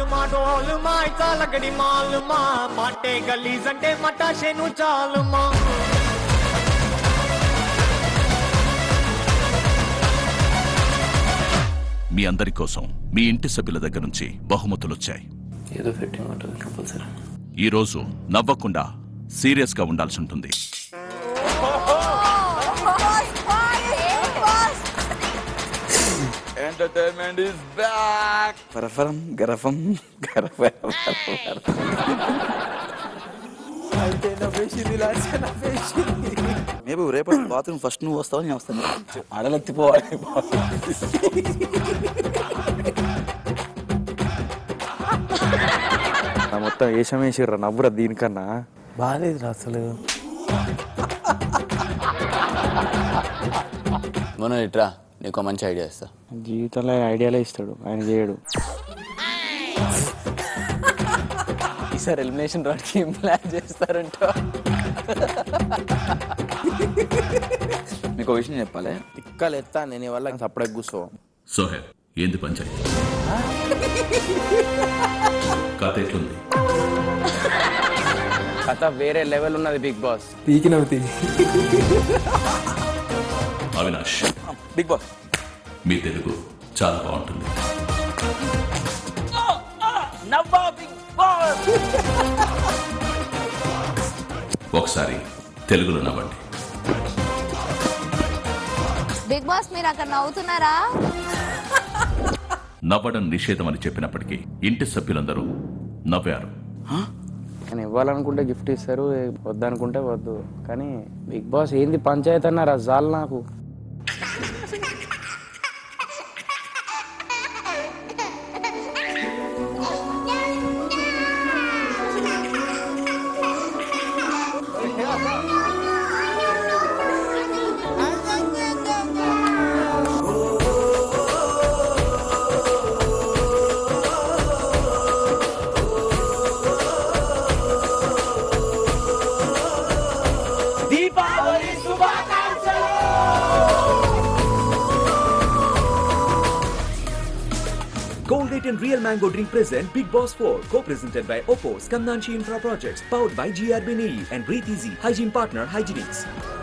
మాలుమా డోలుమా చాలగడి మాలుమా. మాటే గలీజ్ అంటే మటాషేను చాలుమా. మీ అందరి కోసం మీ ఇంటి సభ్యుల దగ్గర నుంచి బహుమతులు వచ్చాయి. ఏదో కంపల్సరీ. ఈ రోజు నవ్వకుండా సీరియస్గా ఉండాల్సి ఉంటుంది. ఎంటర్టైన్మెంట్ ఇస్ బ్యాక్ ఫరఫరం గరఫం గరఫరం మేబీ రేపటి బాత్రూమ్ ఫస్ట్ నువ్వు వస్తావు నేను వస్తాను. అడలెత్తిపోవాలి. మొత్తం వేషం వేసిర్రా నవ్వురా దీనికన్నా. బాగాలేదు అసలు. మనం ఇట్రా. నీకు మంచి ఐడియా ఇస్తా. జీవితంలో ఐడియాలే ఇస్తాడు. ఆయన చేయడు. ఈసారి ఎలిమినేషన్ రాడ్కి ఏం ప్లాన్ చేస్తారంట? మీకు ఒక విషయం చెప్పాలి. తిక్కలు ఎత్తా నేను ఈ వల్ల సపడే కూర్చో సోహెల్ ఏంది పంచాయతీ? కథ ఎట్లుంది? కథ వేరే లెవెల్ ఉన్నది big boss Avinash big boss. మీ తెలుగు చాలా బాగుంటుంది. ఒకసారి తెలుగులో నవ్వండి. బిగ్ బాస్ మీరు అక్కడ నవ్వుతున్నారా? నవ్వడం నిషేధం అని చెప్పినప్పటికీ ఇంటి సభ్యులందరూ నవ్వారు. ఆయన ఇవ్వాలనుకుంటే గిఫ్ట్ ఇస్తారు వద్దనుకుంటే వద్దు. కానీ బిగ్ బాస్ ఏంది పంచాయతీ అన్నారు? జాలు నాకు. Yeah. Colgate and Real Mango Drink present Big Boss 4, co-presented by Oppo, Skandanchi Infra Projects, powered by GRB and Breathe Easy, hygiene partner Hygienics.